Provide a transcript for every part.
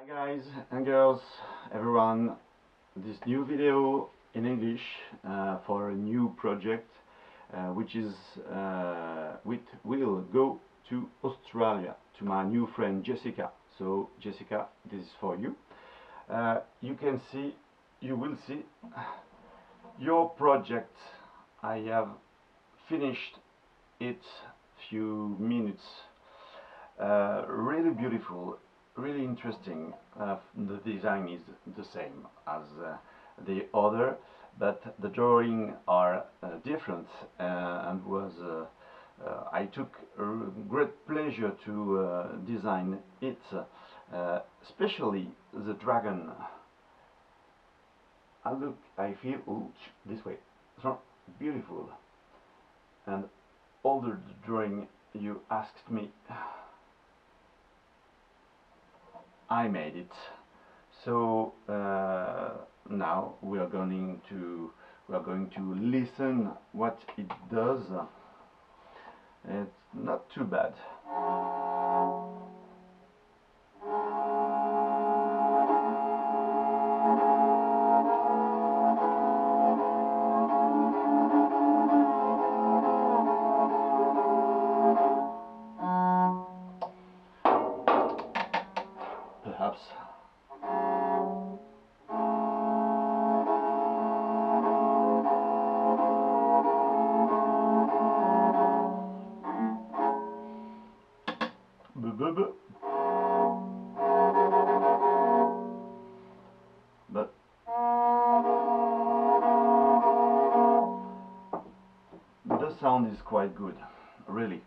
Hi guys and girls, everyone. This new video in English uh, for a new project uh, which is uh, will go to Australia to my new friend Jessica. So Jessica, this is for you. Uh, you can see, you will see your project. I have finished it few minutes. Uh, really beautiful interesting. Uh, the design is the same as uh, the other, but the drawing are uh, different uh, and was uh, uh, I took great pleasure to design it, especially the dragon. I look, I feel, ooh, this way, so beautiful, and all the drawing you asked me I made it. So uh, now we are going to we are going to listen what it does. It's not too bad. Perhaps. But the sound is quite good, really.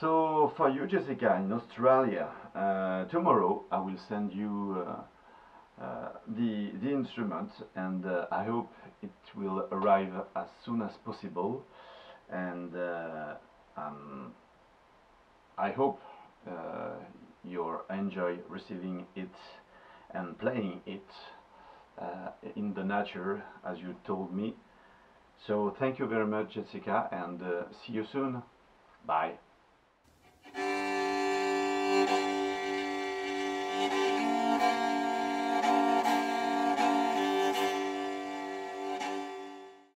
So for you, Jessica, in Australia, uh, tomorrow I will send you uh, uh, the the instrument, and uh, I hope it will arrive as soon as possible. And uh, um, I hope uh, you enjoy receiving it and playing it in the nature, as you told me. So thank you very much, Jessica, and see you soon. Bye.